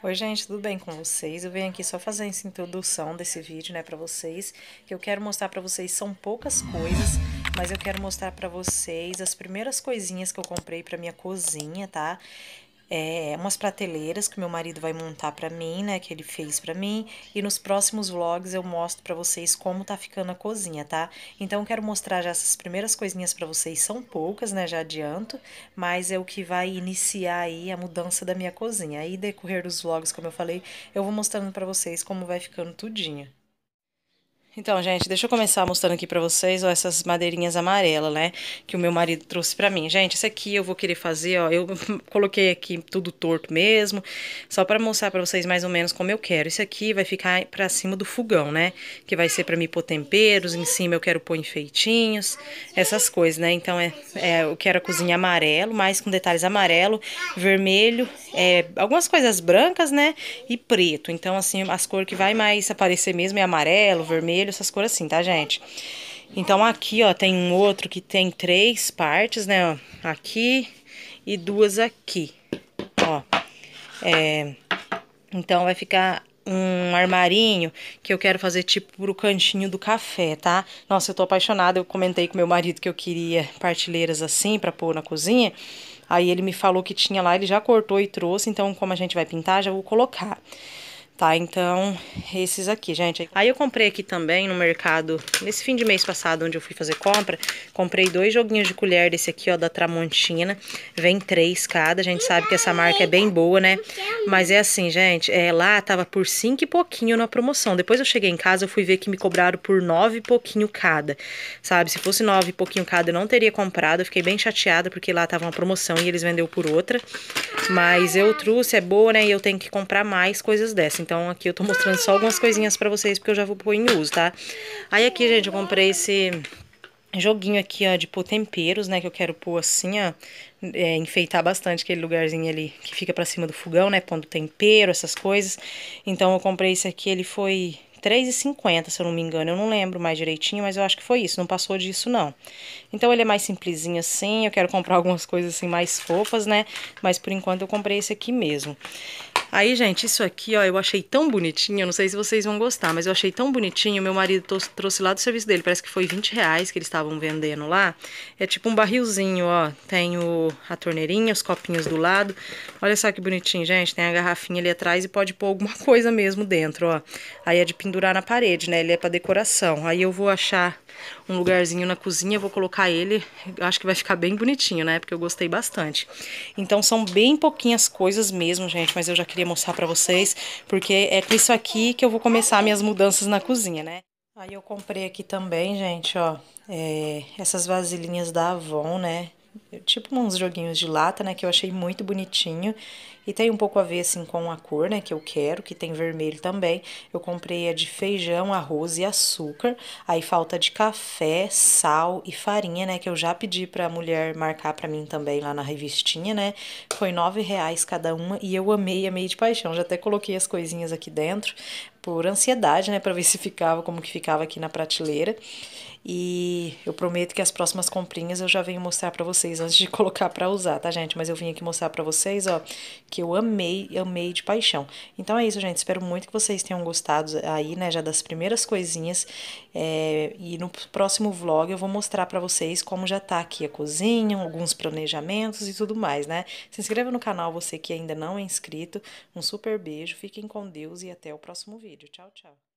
Oi, gente, tudo bem com vocês? Eu venho aqui só fazer essa introdução desse vídeo, né, pra vocês, que eu quero mostrar pra vocês são poucas coisas, mas eu quero mostrar pra vocês as primeiras coisinhas que eu comprei pra minha cozinha, tá? É, umas prateleiras que meu marido vai montar pra mim, né, que ele fez pra mim, e nos próximos vlogs eu mostro pra vocês como tá ficando a cozinha, tá? Então eu quero mostrar já essas primeiras coisinhas pra vocês, são poucas, né, já adianto, mas é o que vai iniciar aí a mudança da minha cozinha. Aí decorrer dos vlogs, como eu falei, eu vou mostrando pra vocês como vai ficando tudinho. Então, gente, deixa eu começar mostrando aqui pra vocês, ó, essas madeirinhas amarelas, né, que o meu marido trouxe pra mim. Gente, esse aqui eu vou querer fazer, ó, eu coloquei aqui tudo torto mesmo, só pra mostrar pra vocês mais ou menos como eu quero. Esse aqui vai ficar pra cima do fogão, né, que vai ser pra mim pôr temperos, em cima eu quero pôr enfeitinhos, essas coisas, né. Então, é, é eu quero a cozinha amarelo, mais com detalhes amarelo, vermelho, é, algumas coisas brancas, né, e preto. Então, assim, as cores que vai mais aparecer mesmo é amarelo, vermelho, vermelho, essas cores assim, tá, gente? Então, aqui, ó, tem um outro que tem três partes, né, ó, aqui e duas aqui, ó. É, então, vai ficar um armarinho que eu quero fazer tipo pro cantinho do café, tá? Nossa, eu tô apaixonada, eu comentei com meu marido que eu queria partilheiras assim pra pôr na cozinha, aí ele me falou que tinha lá, ele já cortou e trouxe, então como a gente vai pintar, já vou colocar tá? Então, esses aqui, gente. Aí eu comprei aqui também no mercado, nesse fim de mês passado, onde eu fui fazer compra, comprei dois joguinhos de colher desse aqui, ó, da Tramontina. Vem três cada, a gente sabe que essa marca é bem boa, né? Mas é assim, gente, é, lá tava por cinco e pouquinho na promoção. Depois eu cheguei em casa, eu fui ver que me cobraram por nove e pouquinho cada, sabe? Se fosse nove e pouquinho cada, eu não teria comprado. Eu fiquei bem chateada, porque lá tava uma promoção e eles vendeu por outra. Mas eu trouxe, é boa, né? E eu tenho que comprar mais coisas dessa. Então aqui eu tô mostrando só algumas coisinhas pra vocês, porque eu já vou pôr em uso, tá? Aí aqui, gente, eu comprei esse joguinho aqui, ó, de pôr temperos, né, que eu quero pôr assim, ó, é, enfeitar bastante aquele lugarzinho ali que fica pra cima do fogão, né, pondo tempero, essas coisas. Então eu comprei esse aqui, ele foi R$3,50, se eu não me engano. Eu não lembro mais direitinho, mas eu acho que foi isso. Não passou disso, não. Então, ele é mais simplesinho assim. Eu quero comprar algumas coisas assim mais fofas, né? Mas, por enquanto, eu comprei esse aqui mesmo. Aí, gente, isso aqui, ó, eu achei tão bonitinho, não sei se vocês vão gostar, mas eu achei tão bonitinho, meu marido trouxe lá do serviço dele, parece que foi 20 reais que eles estavam vendendo lá. É tipo um barrilzinho, ó, tem o, a torneirinha, os copinhos do lado. Olha só que bonitinho, gente, tem a garrafinha ali atrás e pode pôr alguma coisa mesmo dentro, ó. Aí é de pendurar na parede, né, ele é pra decoração. Aí eu vou achar um lugarzinho na cozinha, vou colocar ele, acho que vai ficar bem bonitinho, né, porque eu gostei bastante. Então são bem pouquinhas coisas mesmo, gente, mas eu já queria mostrar pra vocês, porque é com isso aqui que eu vou começar minhas mudanças na cozinha, né. Aí eu comprei aqui também, gente, ó, é, essas vasilhinhas da Avon, né, tipo uns joguinhos de lata, né, que eu achei muito bonitinho. E tem um pouco a ver, assim, com a cor, né, que eu quero, que tem vermelho também. Eu comprei a de feijão, arroz e açúcar. Aí falta de café, sal e farinha, né, que eu já pedi pra mulher marcar pra mim também lá na revistinha, né. Foi nove reais cada uma e eu amei, amei de paixão. Já até coloquei as coisinhas aqui dentro por ansiedade, né, pra ver se ficava como que ficava aqui na prateleira. E eu prometo que as próximas comprinhas eu já venho mostrar pra vocês antes de colocar pra usar, tá, gente? Mas eu vim aqui mostrar pra vocês, ó, que eu amei, amei de paixão. Então é isso, gente. Espero muito que vocês tenham gostado aí, né, já das primeiras coisinhas. É, e no próximo vlog eu vou mostrar pra vocês como já tá aqui a cozinha, alguns planejamentos e tudo mais, né? Se inscreva no canal, você que ainda não é inscrito. Um super beijo, fiquem com Deus e até o próximo vídeo. Tchau, tchau.